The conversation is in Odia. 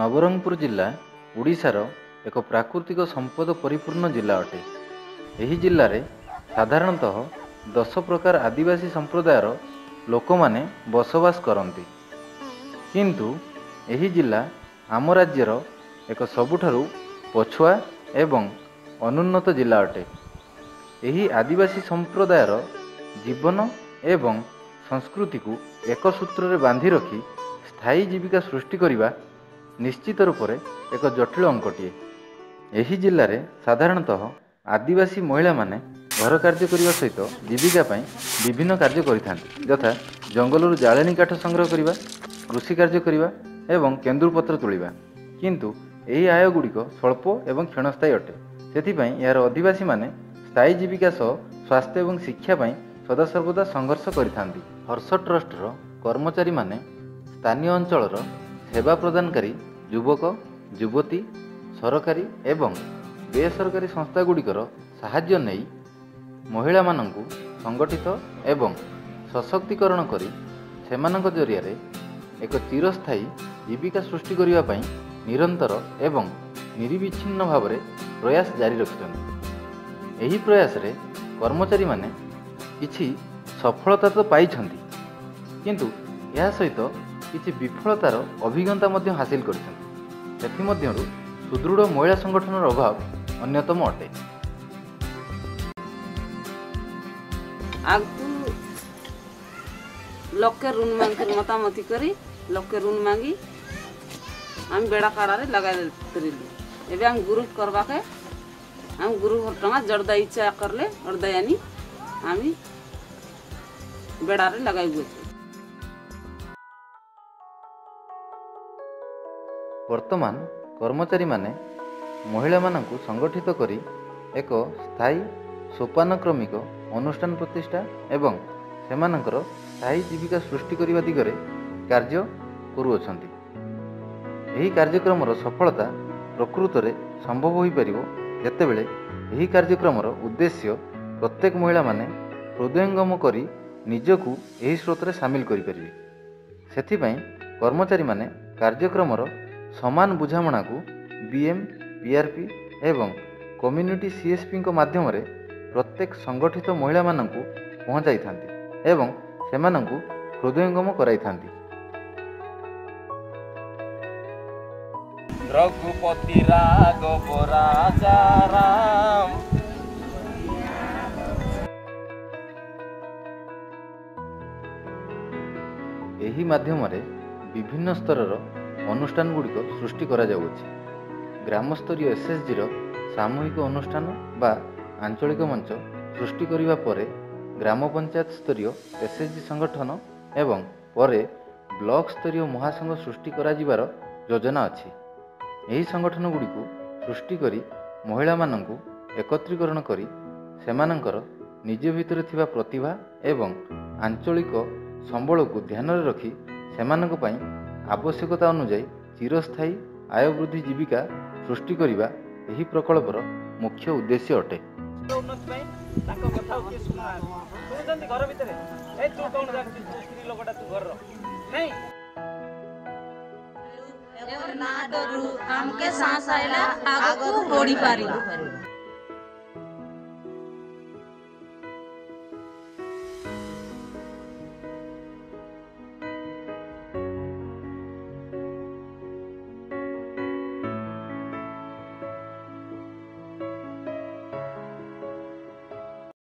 ନବରଙ୍ଗପୁର ଜିଲ୍ଲା ଓଡ଼ିଶାର ଏକ ପ୍ରାକୃତିକ ସମ୍ପଦ ପରିପୂର୍ଣ୍ଣ ଜିଲ୍ଲା ଅଟେ। ଏହି ଜିଲ୍ଲାରେ ସାଧାରଣତଃ ଦଶ ପ୍ରକାର ଆଦିବାସୀ ସମ୍ପ୍ରଦାୟର ଲୋକମାନେ ବସବାସ କରନ୍ତି। କିନ୍ତୁ ଏହି ଜିଲ୍ଲା ଆମ ରାଜ୍ୟର ଏକ ସବୁଠାରୁ ପଛୁଆ ଏବଂ ଅନୁନ୍ନତ ଜିଲ୍ଲା ଅଟେ। ଏହି ଆଦିବାସୀ ସମ୍ପ୍ରଦାୟର ଜୀବନ ଏବଂ ସଂସ୍କୃତିକୁ ଏକ ସୂତ୍ରରେ ବାନ୍ଧି ରଖି ସ୍ଥାୟୀ ଜୀବିକା ସୃଷ୍ଟି କରିବା ନିଶ୍ଚିତ ରୂପରେ ଏକ ଜଟିଳ ଅଙ୍କଟିଏ। ଏହି ଜିଲ୍ଲାରେ ସାଧାରଣତଃ ଆଦିବାସୀ ମହିଳାମାନେ ଘର କାର୍ଯ୍ୟ କରିବା ସହିତ ଜୀବିକା ପାଇଁ ବିଭିନ୍ନ କାର୍ଯ୍ୟ କରିଥାନ୍ତି ଯଥା ଜଙ୍ଗଲରୁ ଜାଳେଣୀ କାଠ ସଂଗ୍ରହ କରିବା କୃଷି କାର୍ଯ୍ୟ କରିବା ଏବଂ କେନ୍ଦୁରୁ ପତ୍ର ତୋଳିବା। କିନ୍ତୁ ଏହି ଆୟ ଗୁଡ଼ିକ ସ୍ୱଳ୍ପ ଏବଂ କ୍ଷଣସ୍ଥାୟୀ ଅଟେ। ସେଥିପାଇଁ ଏହାର ଅଧିବାସୀମାନେ ସ୍ଥାୟୀ ଜୀବିକା ସହ ସ୍ୱାସ୍ଥ୍ୟ ଏବଂ ଶିକ୍ଷା ପାଇଁ ସଦାସର୍ବଦା ସଂଘର୍ଷ କରିଥାନ୍ତି। ହର୍ଷ ଟ୍ରଷ୍ଟର କର୍ମଚାରୀମାନେ ସ୍ଥାନୀୟ ଅଞ୍ଚଳର ସେବା ପ୍ରଦାନକାରୀ ଯୁବକ ଯୁବତୀ ସରକାରୀ ଏବଂ ବେସରକାରୀ ସଂସ୍ଥାଗୁଡ଼ିକର ସାହାଯ୍ୟ ନେଇ ମହିଳାମାନଙ୍କୁ ସଂଗଠିତ ଏବଂ ସଶକ୍ତିକରଣ କରି ସେମାନଙ୍କ ଜରିଆରେ ଏକ ଚିରସ୍ଥାୟୀ ଜୀବିକା ସୃଷ୍ଟି କରିବା ପାଇଁ ନିରନ୍ତର ଏବଂ ନିରବିଚ୍ଛିନ୍ନ ଭାବରେ ପ୍ରୟାସ ଜାରି ରଖିଛନ୍ତି। ଏହି ପ୍ରୟାସରେ କର୍ମଚାରୀମାନେ କିଛି ସଫଳତା ତ ପାଇଛନ୍ତି କିନ୍ତୁ ଏହା ସହିତ କିଛି ବିଫଳତାର ଅଭିଜ୍ଞତା ମଧ୍ୟ ହାସିଲ କରିଛନ୍ତି ସେଥିମଧ୍ୟରୁ ସୁଦୃଢ଼ ମହିଳା ସଂଗଠନର ଅଭାବ ଅନ୍ୟତମ ଅଟେ ଆଗକୁ ଲୋକେ ଋଣ ମାଗି ମତାମତି କରି ଲୋକେ ଋଣ ମାଗି ଆମେ ବେଡ଼ା କାଡ଼ାରେ ଲଗାଇ କରିଲୁ ଏବେ ଆମେ ଗ୍ରୁପ୍ করবাকে আমি গ্রুপ টঙ্কা জর্দা ইচ্ছা করলে অর্দাই আনি আমি বেড়ারে লাগাইবু ବର୍ତ୍ତମାନ କର୍ମଚାରୀମାନେ ମହିଳାମାନଙ୍କୁ ସଂଗଠିତ କରି ଏକ ସ୍ଥାୟୀ ସୋପାନକ୍ରମିକ ଅନୁଷ୍ଠାନ ପ୍ରତିଷ୍ଠା ଏବଂ ସେମାନଙ୍କର ସ୍ଥାୟୀ ଜୀବିକା ସୃଷ୍ଟି କରିବା ଦିଗରେ କାର୍ଯ୍ୟ କରୁଅଛନ୍ତି। ଏହି କାର୍ଯ୍ୟକ୍ରମର ସଫଳତା ପ୍ରକୃତରେ ସମ୍ଭବ ହୋଇପାରିବ ଯେତେବେଳେ ଏହି କାର୍ଯ୍ୟକ୍ରମର ଉଦ୍ଦେଶ୍ୟ ପ୍ରତ୍ୟେକ ମହିଳାମାନେ ହୃଦୟଙ୍ଗମ କରି ନିଜକୁ ଏହି ସ୍ରୋତରେ ସାମିଲ କରିପାରିବେ। ସେଥିପାଇଁ କର୍ମଚାରୀମାନେ କାର୍ଯ୍ୟକ୍ରମର ସମାନ ବୁଝାମଣାକୁ ବି ଏମ୍ ପିଆର୍ପି ଏବଂ କମ୍ୟୁନିଟି ସିଏସ୍ପିଙ୍କ ମାଧ୍ୟମରେ ପ୍ରତ୍ୟେକ ସଂଗଠିତ ମହିଳାମାନଙ୍କୁ ପହଞ୍ଚାଇଥାନ୍ତି ଏବଂ ସେମାନଙ୍କୁ ହୃଦୟଙ୍ଗମ କରାଇଥାନ୍ତି। ରଘୁପତି ରାଘବ ରାଜା ରାମ ଏହି ମାଧ୍ୟମରେ ବିଭିନ୍ନ ସ୍ତରର ଅନୁଷ୍ଠାନ ଗୁଡ଼ିକ ସୃଷ୍ଟି କରାଯାଉଅଛି ଗ୍ରାମସ୍ତରୀୟ ଏସ୍ଏଚ୍ଜିର ସାମୂହିକ ଅନୁଷ୍ଠାନ ବା ଆଞ୍ଚଳିକ ମଞ୍ଚ ସୃଷ୍ଟି କରିବା ପରେ ଗ୍ରାମ ପଞ୍ଚାୟତ ସ୍ତରୀୟ ଏସ୍ଏଚ୍ଜି ସଂଗଠନ ଏବଂ ପରେ ବ୍ଲକ ସ୍ତରୀୟ ମହାସଂଘ ସୃଷ୍ଟି କରାଯିବାର ଯୋଜନା ଅଛି। ଏହି ସଂଗଠନ ଗୁଡ଼ିକୁ ସୃଷ୍ଟି କରି ମହିଳାମାନଙ୍କୁ ଏକତ୍ରୀକରଣ କରି ସେମାନଙ୍କର ନିଜ ଭିତରେ ଥିବା ପ୍ରତିଭା ଏବଂ ଆଞ୍ଚଳିକ ସମ୍ବଳକୁ ଧ୍ୟାନରେ ରଖି ସେମାନଙ୍କ ପାଇଁ ଆବଶ୍ୟକତା ଅନୁଯାୟୀ ଚିରସ୍ଥାୟୀ ଆୟ ବୃଦ୍ଧି ଜୀବିକା ସୃଷ୍ଟି କରିବା ଏହି ପ୍ରକଳ୍ପର ମୁଖ୍ୟ ଉଦ୍ଦେଶ୍ୟ ଅଟେ।